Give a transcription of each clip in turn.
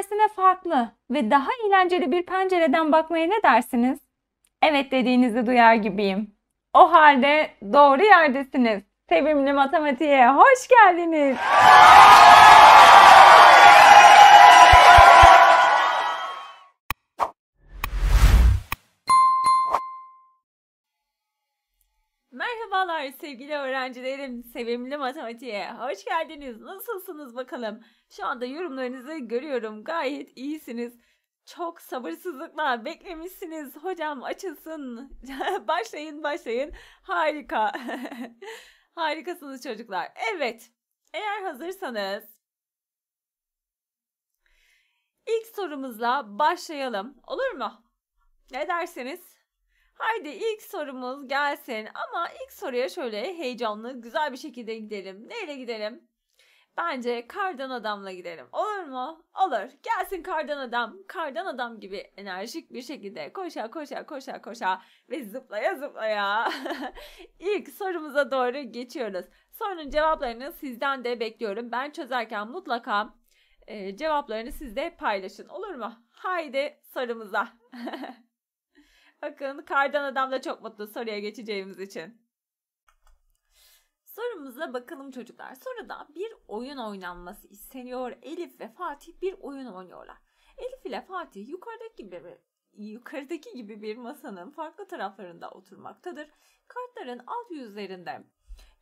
tersine farklı ve daha eğlenceli bir pencereden bakmaya ne dersiniz? Evet dediğinizi duyar gibiyim. O halde doğru yerdesiniz. Sevimli matematiğe hoş geldiniz. Merhabalar sevgili öğrencilerim. Sevimli matematiğe hoş geldiniz. Nasılsınız bakalım? Şu anda yorumlarınızı görüyorum. Gayet iyisiniz. Çok sabırsızlıkla beklemişsiniz. Hocam açılsın. başlayın başlayın. Harika. Harikasınız çocuklar. Evet. Eğer hazırsanız ilk sorumuzla başlayalım. Olur mu? Ne dersiniz? Haydi ilk sorumuz gelsin ama ilk soruya şöyle heyecanlı güzel bir şekilde gidelim. Neyle gidelim? Bence kardan adamla gidelim. Olur mu? Olur. Gelsin kardan adam. Kardan adam gibi enerjik bir şekilde koşa koşa koşa koşa ve zıplaya zıplaya. İlk sorumuza doğru geçiyoruz. Sorunun cevaplarını sizden de bekliyorum. Ben çözerken mutlaka e, cevaplarını sizde paylaşın. Olur mu? Haydi sorumuza. Bakın kardan adam da çok mutlu soruya geçeceğimiz için. Sorumuza bakalım çocuklar. Soruda bir oyun oynanması isteniyor. Elif ve Fatih bir oyun oynuyorlar. Elif ile Fatih yukarıdaki gibi yukarıdaki gibi bir masanın farklı taraflarında oturmaktadır. Kartların alt yüzlerinde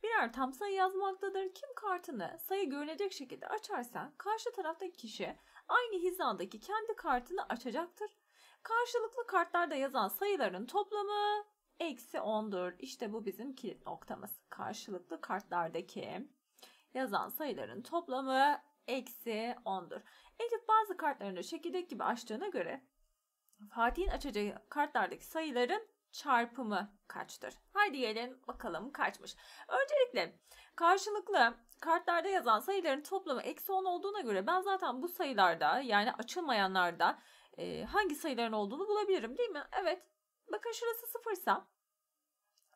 birer tam sayı yazmaktadır. Kim kartını sayı görünecek şekilde açarsa karşı taraftaki kişi aynı hizadaki kendi kartını açacaktır. Karşılıklı kartlarda yazan sayıların toplamı eksi 10'dur. İşte bu bizim kilit noktamız. Karşılıklı kartlardaki yazan sayıların toplamı eksi 10'dur. Elif bazı kartlarını şekildeki gibi açtığına göre Fatih'in açacağı kartlardaki sayıların çarpımı kaçtır? Haydi gelin bakalım kaçmış. Öncelikle karşılıklı kartlarda yazan sayıların toplamı eksi 10 olduğuna göre ben zaten bu sayılarda yani açılmayanlarda e, hangi sayıların olduğunu bulabilirim değil mi? Evet. Bakın şurası sıfırsa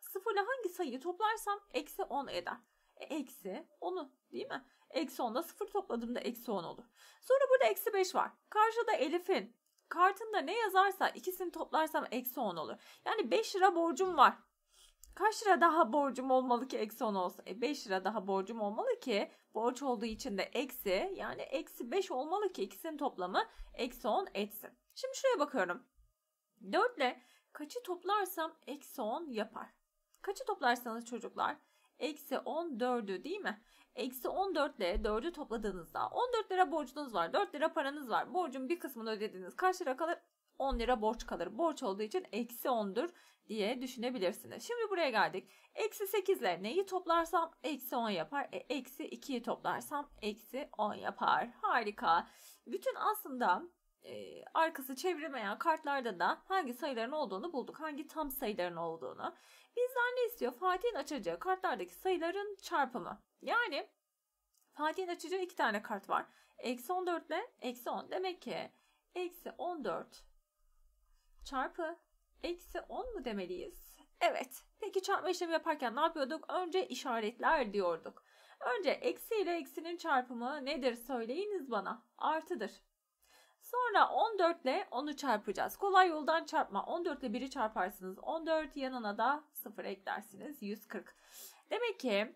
sıfırla hangi sayıyı toplarsam eksi 10 eder. E, eksi 10'u değil mi? Eksi 10'da sıfır topladığımda eksi 10 olur. Sonra burada eksi 5 var. Karşıda Elif'in kartında ne yazarsa ikisini toplarsam eksi 10 olur. Yani 5 lira borcum var. Kaç lira daha borcum olmalı ki eksi 10 olsun? E 5 lira daha borcum olmalı ki borç olduğu için de eksi yani eksi 5 olmalı ki ikisinin toplamı eksi 10 etsin. Şimdi şuraya bakıyorum. 4 ile kaçı toplarsam eksi 10 yapar. Kaçı toplarsanız çocuklar eksi 10 4'ü değil mi? Eksi 14 ile 4'ü topladığınızda 14 lira borcunuz var. 4 lira paranız var. Borcun bir kısmını ödediniz. Kaç lira kalır? 10 lira borç kalır. Borç olduğu için eksi 10'dur diye düşünebilirsiniz. Şimdi buraya geldik. Eksi 8 ile neyi toplarsam eksi 10 yapar. E, eksi 2'yi toplarsam eksi 10 yapar. Harika. Bütün aslında e, arkası çevrilmeyen kartlarda da hangi sayıların olduğunu bulduk. Hangi tam sayıların olduğunu. Bizden ne istiyor? Fatih'in açacağı kartlardaki sayıların çarpımı. Yani Fatih'in açacağı iki tane kart var. Eksi 14 ile eksi 10. Demek ki eksi 14 çarpı eksi 10 mu demeliyiz? Evet. Peki çarpma işlemi yaparken ne yapıyorduk? Önce işaretler diyorduk. Önce eksi ile eksinin çarpımı nedir söyleyiniz bana. Artıdır. Sonra 14 ile 10'u çarpacağız. Kolay yoldan çarpma. 14 ile 1'i çarparsınız. 14 yanına da 0 eklersiniz. 140. Demek ki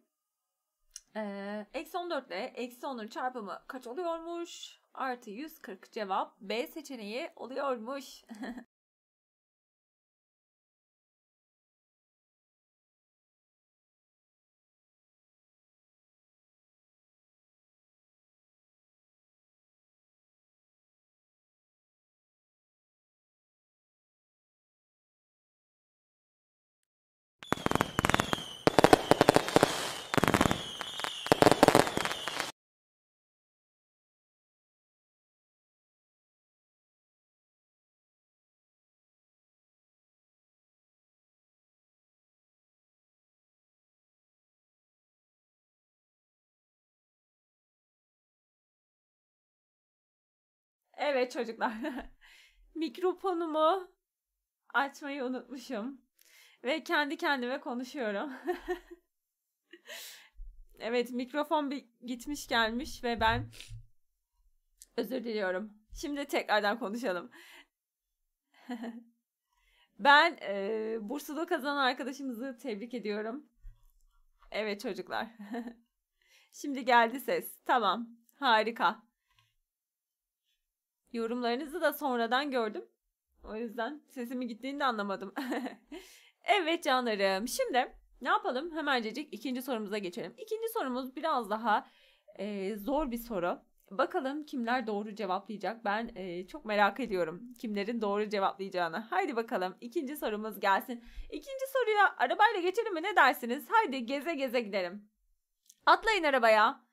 eksi 14 ile eksi 10'un çarpımı kaç oluyormuş? Artı 140 cevap B seçeneği oluyormuş. Evet çocuklar. Mikrofonumu açmayı unutmuşum. Ve kendi kendime konuşuyorum. evet mikrofon bir gitmiş gelmiş ve ben özür diliyorum. Şimdi tekrardan konuşalım. ben e, bursulu kazanan arkadaşımızı tebrik ediyorum. Evet çocuklar. Şimdi geldi ses. Tamam. Harika. Yorumlarınızı da sonradan gördüm. O yüzden sesimi gittiğini de anlamadım. evet canlarım. Şimdi ne yapalım? Hemencecik ikinci sorumuza geçelim. İkinci sorumuz biraz daha e, zor bir soru. Bakalım kimler doğru cevaplayacak. Ben e, çok merak ediyorum kimlerin doğru cevaplayacağını. Haydi bakalım ikinci sorumuz gelsin. İkinci soruya arabayla geçelim mi ne dersiniz? Haydi geze geze gidelim. Atlayın arabaya.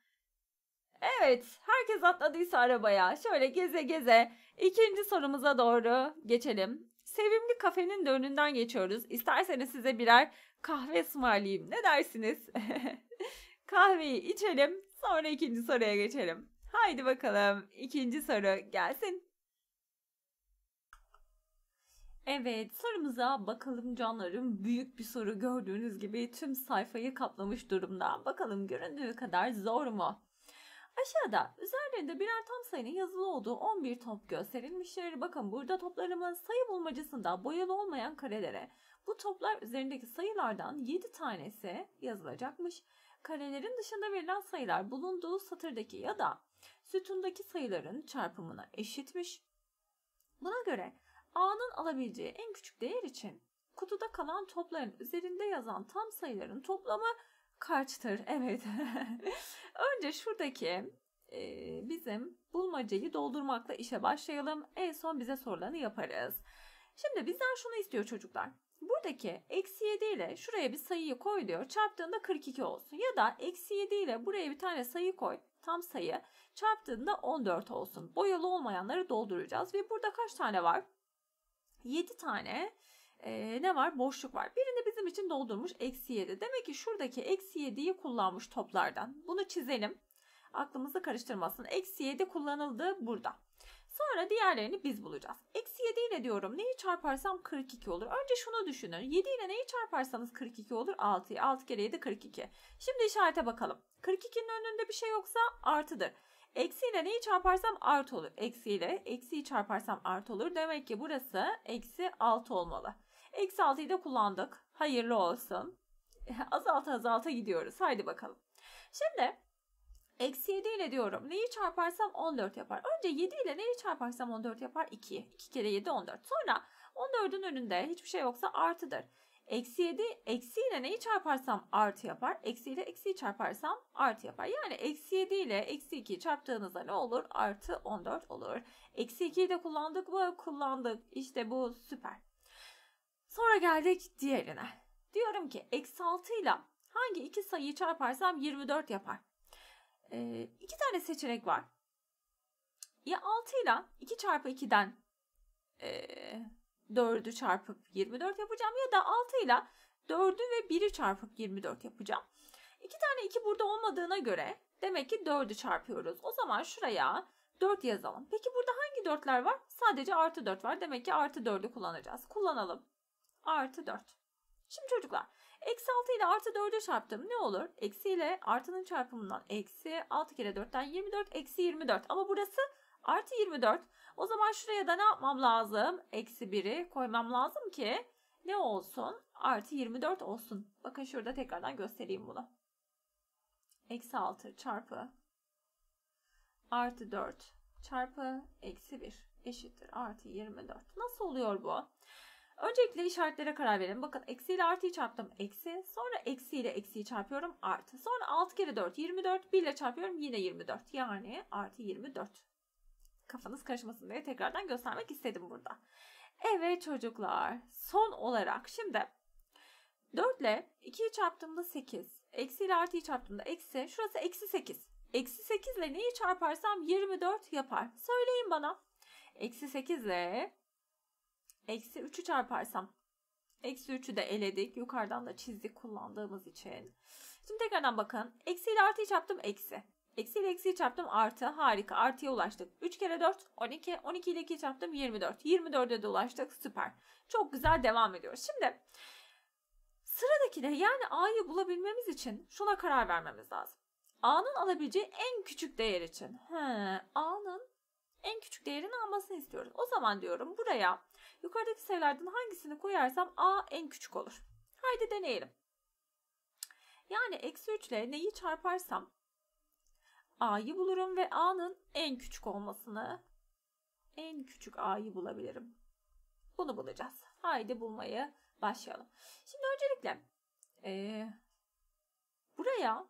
Evet, herkes atladıysa arabaya. Şöyle geze geze ikinci sorumuza doğru geçelim. Sevimli kafenin de önünden geçiyoruz. İsterseniz size birer kahve ısmarlayayım. Ne dersiniz? Kahveyi içelim, sonra ikinci soruya geçelim. Haydi bakalım ikinci soru gelsin. Evet sorumuza bakalım canlarım büyük bir soru gördüğünüz gibi tüm sayfayı kaplamış durumda. Bakalım göründüğü kadar zor mu? Aşağıda üzerlerinde birer tam sayının yazılı olduğu 11 top gösterilmiştir. Bakın burada toplarımız sayı bulmacasında boyalı olmayan karelere bu toplar üzerindeki sayılardan 7 tanesi yazılacakmış. Karelerin dışında verilen sayılar bulunduğu satırdaki ya da sütundaki sayıların çarpımına eşitmiş. Buna göre A'nın alabileceği en küçük değer için kutuda kalan topların üzerinde yazan tam sayıların toplamı kaçtır? Evet. Önce şuradaki e, bizim bulmacayı doldurmakla işe başlayalım. En son bize sorularını yaparız. Şimdi bizden şunu istiyor çocuklar. Buradaki eksi 7 ile şuraya bir sayıyı koy diyor. Çarptığında 42 olsun. Ya da eksi 7 ile buraya bir tane sayı koy. Tam sayı. Çarptığında 14 olsun. Boyalı olmayanları dolduracağız. Ve burada kaç tane var? 7 tane e, ne var? Boşluk var. Birini bizim için doldurmuş eksi 7. Demek ki şuradaki eksi 7'yi kullanmış toplardan. Bunu çizelim. Aklımızı karıştırmasın. Eksi 7 kullanıldı burada. Sonra diğerlerini biz bulacağız. Eksi 7 ile diyorum neyi çarparsam 42 olur. Önce şunu düşünün. 7 ile neyi çarparsanız 42 olur? 6'yı. 6 kere 7 42. Şimdi işarete bakalım. 42'nin önünde bir şey yoksa artıdır. Eksi ile neyi çarparsam artı olur. Eksi ile eksiyi çarparsam artı olur. Demek ki burası eksi 6 olmalı. Eksi 6'yı da kullandık. Hayırlı olsun. azalta azalta gidiyoruz. Haydi bakalım. Şimdi Eksi 7 ile diyorum. Neyi çarparsam 14 yapar. Önce 7 ile neyi çarparsam 14 yapar? 2. 2 kere 7 14. Sonra 14'ün önünde hiçbir şey yoksa artıdır. Eksi 7 eksi ile neyi çarparsam artı yapar. Eksi ile eksiyi çarparsam artı yapar. Yani eksi 7 ile eksi 2 çarptığınızda ne olur? Artı 14 olur. Eksi 2'yi de kullandık mı? Kullandık. İşte bu süper. Sonra geldik diğerine. Diyorum ki eksi 6 ile hangi iki sayıyı çarparsam 24 yapar. Ee, iki tane seçenek var. Ya 6 ile 2 çarpı 2'den e, 4'ü çarpıp 24 yapacağım ya da 6 ile 4'ü ve 1'i çarpıp 24 yapacağım. İki tane 2 burada olmadığına göre demek ki 4'ü çarpıyoruz. O zaman şuraya 4 yazalım. Peki burada hangi 4'ler var? Sadece artı 4 var. Demek ki artı 4'ü kullanacağız. Kullanalım. Artı 4. Şimdi çocuklar Eksi 6 ile artı 4'ü çarptım. Ne olur? Eksi ile artının çarpımından eksi 6 kere 4'ten 24 eksi 24. Ama burası artı 24. O zaman şuraya da ne yapmam lazım? Eksi 1'i koymam lazım ki ne olsun? Artı 24 olsun. Bakın şurada tekrardan göstereyim bunu. Eksi 6 çarpı artı 4 çarpı eksi 1 eşittir artı 24. Nasıl oluyor bu? Öncelikle işaretlere karar verin. Bakın eksi ile artıyı çarptım. Eksi. Sonra eksi ile eksiyi çarpıyorum. Artı. Sonra 6 kere 4 24. 1 ile çarpıyorum. Yine 24. Yani artı 24. Kafanız karışmasın diye tekrardan göstermek istedim burada. Evet çocuklar. Son olarak şimdi 4 ile 2'yi çarptığımda 8. Eksi ile artıyı çarptığımda eksi. Şurası eksi 8. Eksi 8 ile neyi çarparsam 24 yapar. Söyleyin bana. Eksi 8 ile Eksi 3'ü çarparsam. Eksi 3'ü de eledik. Yukarıdan da çizdik kullandığımız için. Şimdi tekrardan bakın. Eksi ile artıyı çarptım. Eksi. Eksi ile eksiyi çarptım. Artı. Harika. Artıya ulaştık. 3 kere 4. 12. 12 ile 2'yi çarptım. 24. 24'e de ulaştık. Süper. Çok güzel devam ediyoruz. Şimdi sıradaki de yani A'yı bulabilmemiz için şuna karar vermemiz lazım. A'nın alabileceği en küçük değer için. He, A'nın en küçük değerini almasını istiyoruz. O zaman diyorum buraya yukarıdaki sayılardan hangisini koyarsam a en küçük olur. Haydi deneyelim. Yani eksi 3 ile neyi çarparsam a'yı bulurum ve a'nın en küçük olmasını en küçük a'yı bulabilirim. Bunu bulacağız. Haydi bulmayı başlayalım. Şimdi öncelikle ee, buraya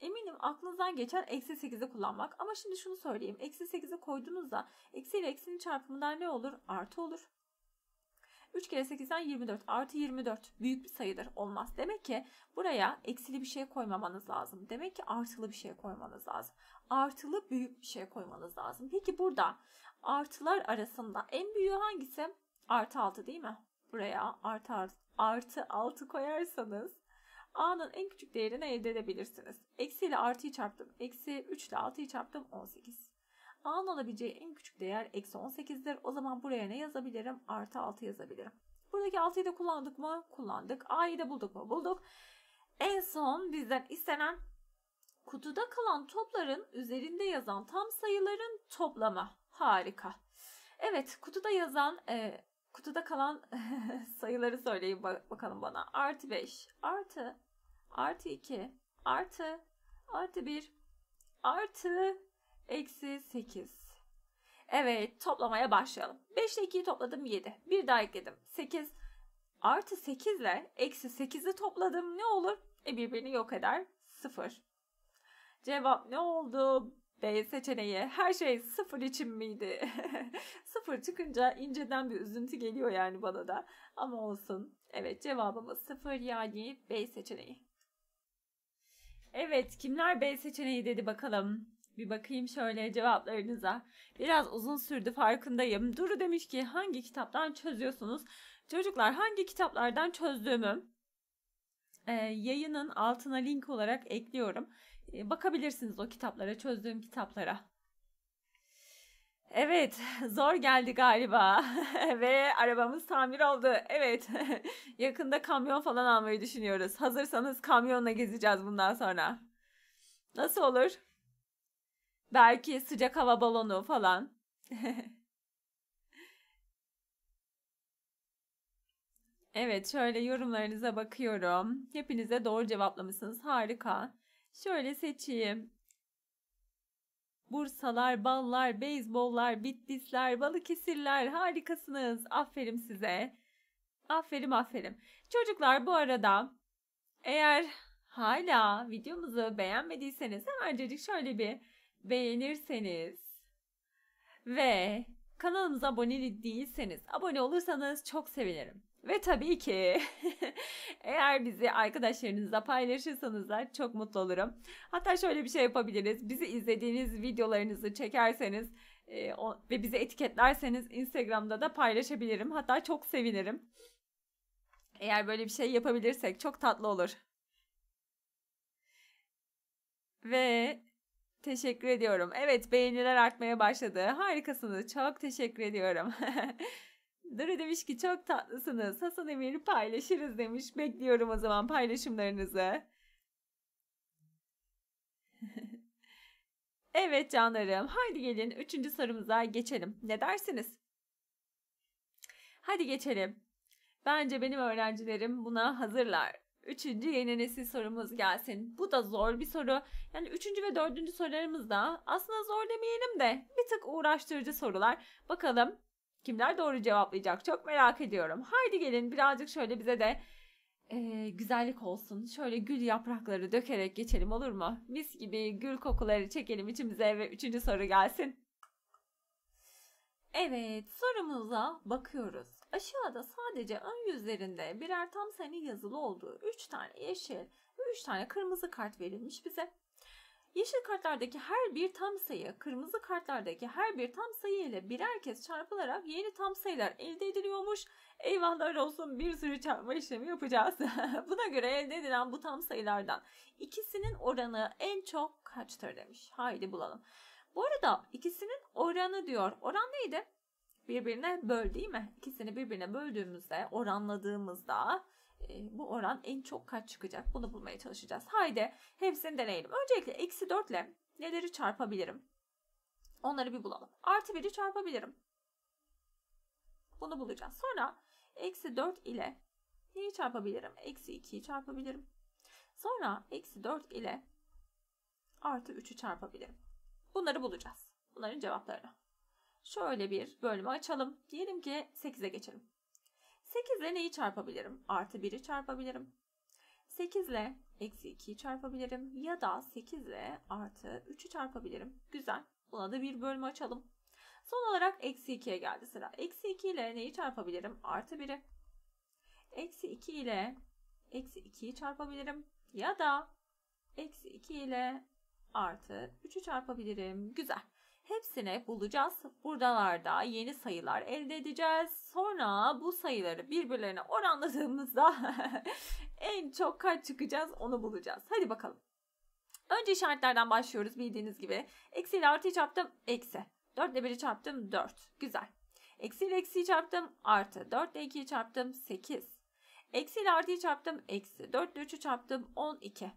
eminim aklınızdan geçen eksi 8'i kullanmak. Ama şimdi şunu söyleyeyim. Eksi 8'i koyduğunuzda eksi ile eksinin çarpımından ne olur? Artı olur. 3 kere 8'den 24 artı 24 büyük bir sayıdır olmaz. Demek ki buraya eksili bir şey koymamanız lazım. Demek ki artılı bir şey koymanız lazım. Artılı büyük bir şey koymanız lazım. Peki burada artılar arasında en büyüğü hangisi? Artı 6 değil mi? Buraya artı, artı, artı 6 koyarsanız A'nın en küçük değerini elde edebilirsiniz. Eksi ile artıyı çarptım. Eksi 3 ile 6'yı çarptım 18. A'nın alabileceği en küçük değer eksi 18'dir. O zaman buraya ne yazabilirim? Artı 6 yazabilirim. Buradaki 6'yı da kullandık mı? Kullandık. A'yı da bulduk mu? Bulduk. En son bizden istenen kutuda kalan topların üzerinde yazan tam sayıların toplamı. Harika. Evet kutuda yazan e, kutuda kalan sayıları söyleyin bakalım bana. Artı 5, artı, artı 2, artı, artı 1, artı, eksi 8. Evet toplamaya başlayalım. 5 ile 2'yi topladım 7. Bir daha ekledim 8. Artı 8 ile eksi 8'i topladım ne olur? E birbirini yok eder 0. Cevap ne oldu? B seçeneği. Her şey sıfır için miydi? sıfır çıkınca inceden bir üzüntü geliyor yani bana da. Ama olsun. Evet cevabımız sıfır yani B seçeneği. Evet kimler B seçeneği dedi bakalım. Bir bakayım şöyle cevaplarınıza. Biraz uzun sürdü farkındayım. Duru demiş ki hangi kitaptan çözüyorsunuz? Çocuklar hangi kitaplardan çözdüğümü e, yayının altına link olarak ekliyorum. E, bakabilirsiniz o kitaplara, çözdüğüm kitaplara. Evet, zor geldi galiba ve arabamız tamir oldu. Evet, yakında kamyon falan almayı düşünüyoruz. Hazırsanız kamyonla gezeceğiz bundan sonra. Nasıl olur? Belki sıcak hava balonu falan. evet, şöyle yorumlarınıza bakıyorum. Hepinize doğru cevaplamışsınız. Harika. Şöyle seçeyim. Bursalar, ballar, beyzbollar, bitlisler, balıkesirler harikasınız. Aferin size. Aferin aferin. Çocuklar bu arada eğer hala videomuzu beğenmediyseniz hemencecik şöyle bir beğenirseniz ve kanalımıza abone değilseniz abone olursanız çok sevinirim. Ve tabii ki eğer bizi arkadaşlarınızla paylaşırsanız da çok mutlu olurum. Hatta şöyle bir şey yapabiliriz. Bizi izlediğiniz videolarınızı çekerseniz e, o, ve bizi etiketlerseniz Instagram'da da paylaşabilirim. Hatta çok sevinirim. Eğer böyle bir şey yapabilirsek çok tatlı olur. Ve teşekkür ediyorum. Evet beğeniler artmaya başladı. Harikasınız. Çok teşekkür ediyorum. Dara demiş ki çok tatlısınız. Hasan Emir'i paylaşırız demiş. Bekliyorum o zaman paylaşımlarınızı. evet canlarım. Haydi gelin üçüncü sorumuza geçelim. Ne dersiniz? Hadi geçelim. Bence benim öğrencilerim buna hazırlar. Üçüncü yeni nesil sorumuz gelsin. Bu da zor bir soru. Yani üçüncü ve dördüncü sorularımız da aslında zor demeyelim de bir tık uğraştırıcı sorular. Bakalım Kimler doğru cevaplayacak? Çok merak ediyorum. Haydi gelin birazcık şöyle bize de e, güzellik olsun. Şöyle gül yaprakları dökerek geçelim olur mu? Mis gibi gül kokuları çekelim içimize ve üçüncü soru gelsin. Evet sorumuza bakıyoruz. Aşağıda sadece ön yüzlerinde birer tam sayı yazılı olduğu 3 tane yeşil ve 3 tane kırmızı kart verilmiş bize. Yeşil kartlardaki her bir tam sayı, kırmızı kartlardaki her bir tam sayı ile birer kez çarpılarak yeni tam sayılar elde ediliyormuş. Eyvahlar olsun bir sürü çarpma işlemi yapacağız. Buna göre elde edilen bu tam sayılardan ikisinin oranı en çok kaçtır demiş. Haydi bulalım. Bu arada ikisinin oranı diyor. Oran neydi? Birbirine böl değil mi? İkisini birbirine böldüğümüzde, oranladığımızda e, bu oran en çok kaç çıkacak? Bunu bulmaya çalışacağız. Haydi hepsini deneyelim. Öncelikle eksi 4 ile neleri çarpabilirim? Onları bir bulalım. Artı 1'i çarpabilirim. Bunu bulacağız. Sonra eksi 4 ile neyi çarpabilirim? Eksi 2'yi çarpabilirim. Sonra eksi 4 ile artı 3'ü çarpabilirim. Bunları bulacağız. Bunların cevaplarını. Şöyle bir bölümü açalım. Diyelim ki 8'e geçelim. 8 ile neyi çarpabilirim? Artı 1'i çarpabilirim. 8 ile eksi 2'yi çarpabilirim. Ya da 8 ile artı 3'ü çarpabilirim. Güzel. Buna da bir bölümü açalım. Son olarak eksi 2'ye geldi sıra. Eksi 2 ile neyi çarpabilirim? Artı 1'i. Eksi 2 ile eksi 2'yi çarpabilirim. Ya da eksi 2 ile artı 3'ü çarpabilirim. Güzel. Hepsini bulacağız. Buradalarda yeni sayılar elde edeceğiz. Sonra bu sayıları birbirlerine oranladığımızda en çok kaç çıkacağız onu bulacağız. Hadi bakalım. Önce işaretlerden başlıyoruz bildiğiniz gibi. Eksi ile artıyı çarptım. Eksi. 4 ile 1'i çarptım. 4. Güzel. Eksi ile eksiyi çarptım. Artı. 4 ile 2'yi çarptım. 8. Eksi ile artıyı çarptım. Eksi. 4 ile 3'ü çarptım. 12.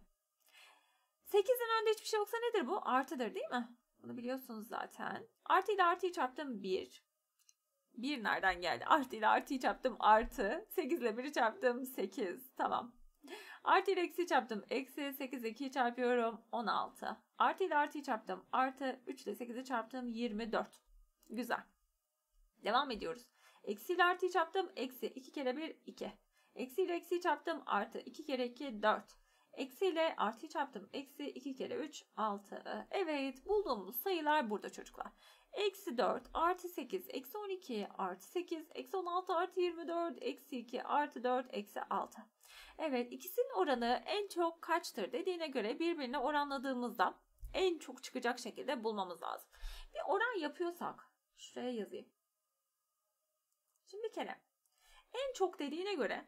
8'in önünde hiçbir şey yoksa nedir bu? Artıdır değil mi? Bunu biliyorsunuz zaten. Artı ile artıyı çarptım 1. 1 nereden geldi? Artı ile artıyı çarptım artı. 8 ile 1'i çarptım 8. Tamam. Artı ile eksi çarptım. Eksi 8 2'yi çarpıyorum 16. Artı ile artıyı çarptım. Artı 3 ile 8'i çarptım 24. Güzel. Devam ediyoruz. Eksi ile artıyı çarptım. Eksi 2 kere 1 2. Eksi ile eksiyi çarptım. Artı 2 kere 2 4. Eksi ile artıyı çarptım. Eksi 2 kere 3 6. Evet bulduğumuz sayılar burada çocuklar. Eksi 4 artı 8 eksi 12 artı 8 eksi 16 artı 24 eksi 2 artı 4 eksi 6. Evet ikisinin oranı en çok kaçtır dediğine göre birbirine oranladığımızda en çok çıkacak şekilde bulmamız lazım. Bir oran yapıyorsak şuraya yazayım. Şimdi bir kere en çok dediğine göre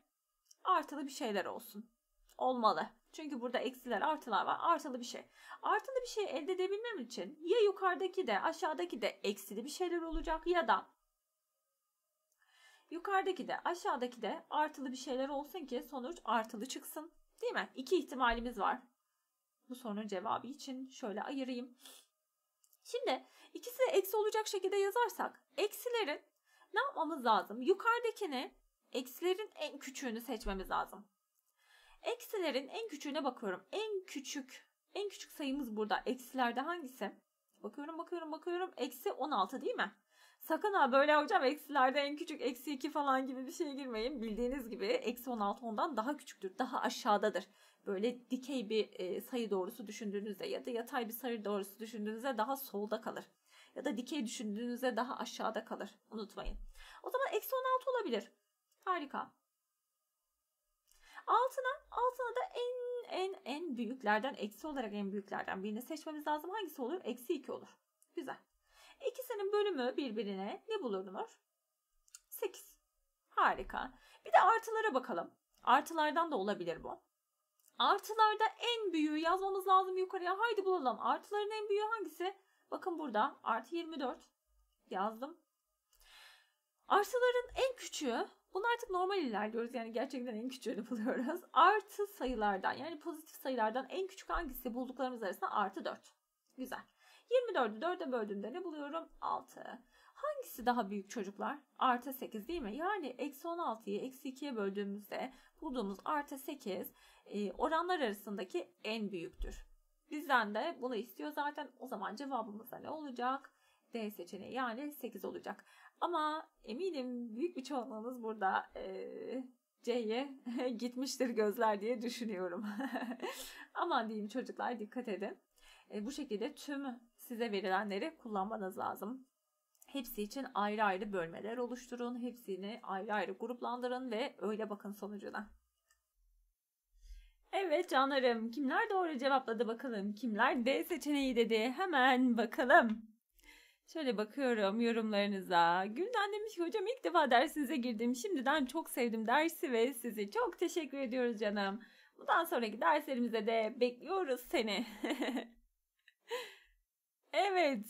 artılı bir şeyler olsun. Olmalı. Çünkü burada eksiler artılar var. Artılı bir şey. Artılı bir şey elde edebilmem için ya yukarıdaki de aşağıdaki de eksili bir şeyler olacak ya da yukarıdaki de aşağıdaki de artılı bir şeyler olsun ki sonuç artılı çıksın. Değil mi? İki ihtimalimiz var. Bu sorunun cevabı için şöyle ayırayım. Şimdi ikisi de eksi olacak şekilde yazarsak eksilerin ne yapmamız lazım? Yukarıdakini eksilerin en küçüğünü seçmemiz lazım. Eksilerin en küçüğüne bakıyorum. En küçük, en küçük sayımız burada. Eksilerde hangisi? Bakıyorum, bakıyorum, bakıyorum. Eksi 16 değil mi? Sakın ha böyle hocam eksilerde en küçük eksi 2 falan gibi bir şeye girmeyin. Bildiğiniz gibi eksi 16 ondan daha küçüktür. Daha aşağıdadır. Böyle dikey bir e, sayı doğrusu düşündüğünüzde ya da yatay bir sayı doğrusu düşündüğünüzde daha solda kalır. Ya da dikey düşündüğünüzde daha aşağıda kalır. Unutmayın. O zaman eksi 16 olabilir. Harika. Altına, altına da en en en büyüklerden eksi olarak en büyüklerden birini seçmemiz lazım. Hangisi olur? Eksi 2 olur. Güzel. İkisinin bölümü birbirine ne bulunur? 8. Harika. Bir de artılara bakalım. Artılardan da olabilir bu. Artılarda en büyüğü yazmamız lazım yukarıya. Haydi bulalım. Artıların en büyüğü hangisi? Bakın burada artı 24 yazdım. Artıların en küçüğü bunu artık normal ilerliyoruz. Yani gerçekten en küçüğünü buluyoruz. Artı sayılardan yani pozitif sayılardan en küçük hangisi bulduklarımız arasında artı 4. Güzel. 24'ü 4'e böldüğümde ne buluyorum? 6. Hangisi daha büyük çocuklar? Artı 8 değil mi? Yani eksi 16'yı eksi 2'ye böldüğümüzde bulduğumuz artı 8 e, oranlar arasındaki en büyüktür. Bizden de bunu istiyor zaten. O zaman cevabımız da ne olacak? D seçeneği yani 8 olacak. Ama eminim büyük bir çoğunluğunuz burada e, C'ye gitmiştir gözler diye düşünüyorum. Aman diyeyim çocuklar dikkat edin. E, bu şekilde tüm size verilenleri kullanmanız lazım. Hepsi için ayrı ayrı bölmeler oluşturun. Hepsini ayrı ayrı gruplandırın ve öyle bakın sonucuna. Evet canlarım kimler doğru cevapladı bakalım. Kimler D seçeneği dedi hemen bakalım. Şöyle bakıyorum yorumlarınıza. Gülden demiş ki hocam ilk defa dersinize girdim. Şimdiden çok sevdim dersi ve sizi çok teşekkür ediyoruz canım. Bundan sonraki derslerimize de bekliyoruz seni. evet.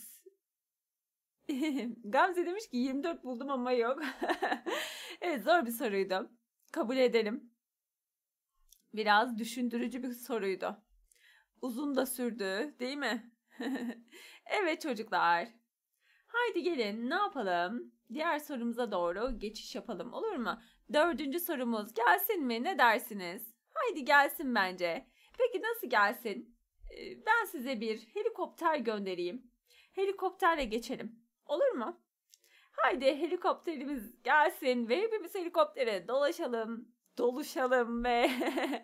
Gamze demiş ki 24 buldum ama yok. evet zor bir soruydu. Kabul edelim. Biraz düşündürücü bir soruydu. Uzun da sürdü değil mi? evet çocuklar. Haydi gelin ne yapalım? Diğer sorumuza doğru geçiş yapalım olur mu? Dördüncü sorumuz gelsin mi? Ne dersiniz? Haydi gelsin bence. Peki nasıl gelsin? Ee, ben size bir helikopter göndereyim. Helikopterle geçelim. Olur mu? Haydi helikopterimiz gelsin ve hepimiz helikoptere dolaşalım, doluşalım ve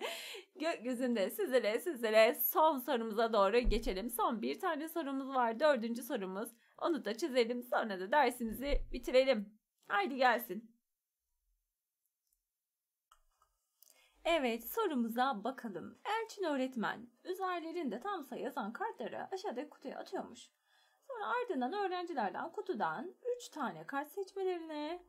gökyüzünde sizlere sizlere son sorumuza doğru geçelim. Son bir tane sorumuz var. Dördüncü sorumuz. Onu da çizelim. Sonra da dersimizi bitirelim. Haydi gelsin. Evet sorumuza bakalım. Elçin öğretmen üzerlerinde tam sayı yazan kartları aşağıdaki kutuya atıyormuş. Sonra ardından öğrencilerden kutudan 3 tane kart seçmelerini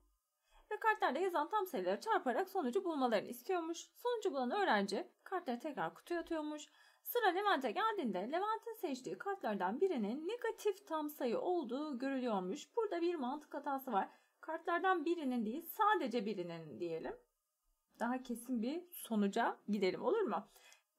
ve kartlarda yazan tam sayıları çarparak sonucu bulmalarını istiyormuş. Sonucu bulan öğrenci kartları tekrar kutuya atıyormuş. Sıra Levent'e geldiğinde Levent'in seçtiği kartlardan birinin negatif tam sayı olduğu görülüyormuş. Burada bir mantık hatası var. Kartlardan birinin değil sadece birinin diyelim. Daha kesin bir sonuca gidelim olur mu?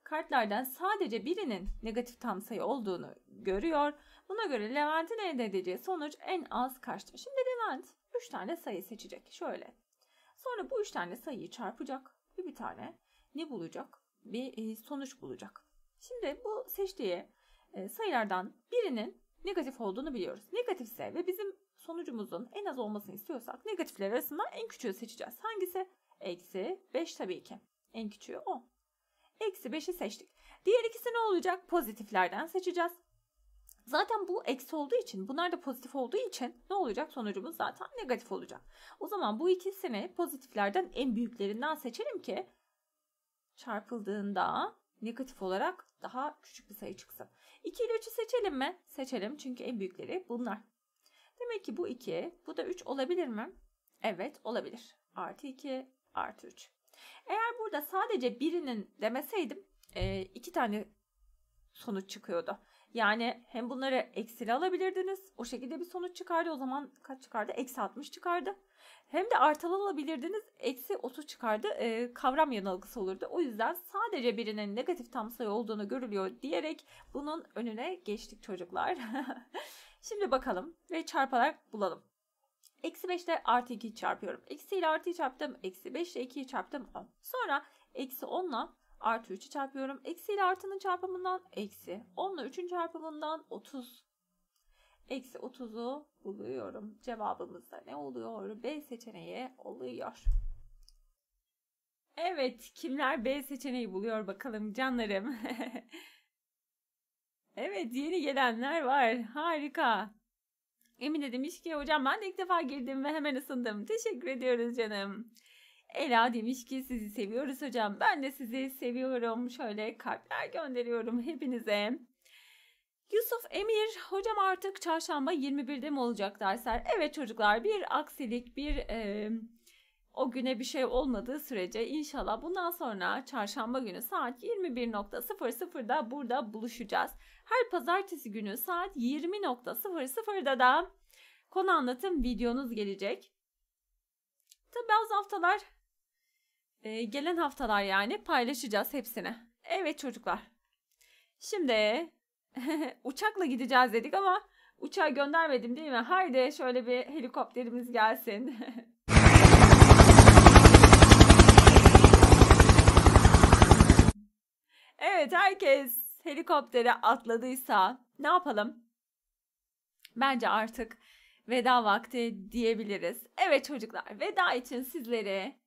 Kartlardan sadece birinin negatif tam sayı olduğunu görüyor. Buna göre Levent'in elde edeceği sonuç en az kaçtır? Şimdi Levent 3 tane sayı seçecek. Şöyle. Sonra bu 3 tane sayıyı çarpacak ve bir tane ne bulacak? Bir e, sonuç bulacak. Şimdi bu seçtiği e, sayılardan birinin negatif olduğunu biliyoruz. Negatifse ve bizim sonucumuzun en az olmasını istiyorsak negatifler arasından en küçüğü seçeceğiz. Hangisi? Eksi 5 tabii ki. En küçüğü o. Eksi 5'i seçtik. Diğer ikisi ne olacak? Pozitiflerden seçeceğiz. Zaten bu eksi olduğu için bunlar da pozitif olduğu için ne olacak? Sonucumuz zaten negatif olacak. O zaman bu ikisini pozitiflerden en büyüklerinden seçelim ki çarpıldığında negatif olarak daha küçük bir sayı çıksın. 2 ile 3'ü seçelim mi? Seçelim çünkü en büyükleri bunlar. Demek ki bu 2, bu da 3 olabilir mi? Evet olabilir. Artı 2, artı 3. Eğer burada sadece birinin demeseydim iki tane sonuç çıkıyordu. Yani hem bunları eksili alabilirdiniz. O şekilde bir sonuç çıkardı. O zaman kaç çıkardı? Eksi 60 çıkardı. Hem de artılı alabilirdiniz. Eksi 30 çıkardı. E, kavram yanılgısı olurdu. O yüzden sadece birinin negatif tam sayı olduğunu görülüyor diyerek bunun önüne geçtik çocuklar. Şimdi bakalım ve çarparak bulalım. Eksi 5 ile artı 2'yi çarpıyorum. Eksi ile artıyı çarptım. Eksi 5 ile 2'yi çarptım 10. Sonra eksi 10 ile Artı 3'ü çarpıyorum. Eksi ile artının çarpımından eksi. 10 ile 3'ün çarpımından 30. Eksi 30'u buluyorum. Cevabımızda ne oluyor? B seçeneği oluyor. Evet, kimler B seçeneği buluyor bakalım canlarım. evet, yeni gelenler var. Harika. Emine demiş ki hocam ben de ilk defa girdim ve hemen ısındım. Teşekkür ediyoruz canım. Ela demiş ki sizi seviyoruz hocam. Ben de sizi seviyorum. Şöyle kalpler gönderiyorum hepinize. Yusuf Emir hocam artık çarşamba 21'de mi olacak dersler? Evet çocuklar bir aksilik bir e, o güne bir şey olmadığı sürece inşallah bundan sonra çarşamba günü saat 21.00'da burada buluşacağız. Her pazartesi günü saat 20.00'da da konu anlatım videonuz gelecek. Tabi bazı haftalar ee, gelen haftalar yani paylaşacağız hepsini. Evet çocuklar. Şimdi uçakla gideceğiz dedik ama uçağı göndermedim değil mi? Haydi şöyle bir helikopterimiz gelsin. evet herkes helikoptere atladıysa ne yapalım? Bence artık veda vakti diyebiliriz. Evet çocuklar veda için sizleri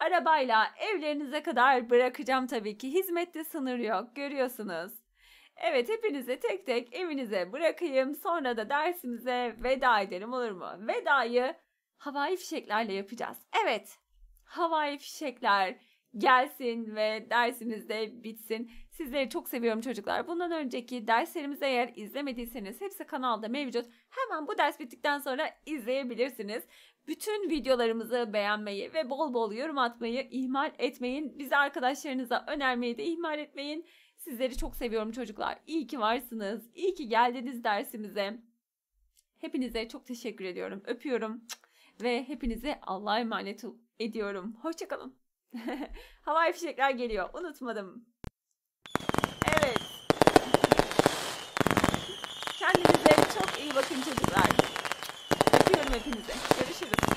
Arabayla evlerinize kadar bırakacağım tabii ki. Hizmette sınır yok görüyorsunuz. Evet hepinize tek tek evinize bırakayım. Sonra da dersimize veda edelim olur mu? Vedayı havai fişeklerle yapacağız. Evet havai fişekler gelsin ve dersimiz de bitsin. Sizleri çok seviyorum çocuklar. Bundan önceki derslerimizi eğer izlemediyseniz hepsi kanalda mevcut. Hemen bu ders bittikten sonra izleyebilirsiniz. Bütün videolarımızı beğenmeyi ve bol bol yorum atmayı ihmal etmeyin. Bizi arkadaşlarınıza önermeyi de ihmal etmeyin. Sizleri çok seviyorum çocuklar. İyi ki varsınız. İyi ki geldiniz dersimize. Hepinize çok teşekkür ediyorum. Öpüyorum. Ve hepinize Allah'a emanet ediyorum. Hoşçakalın. Havai fişekler geliyor. Unutmadım. Evet. Kendinize çok iyi bakın çocuklar. Hepinize görüşürüz.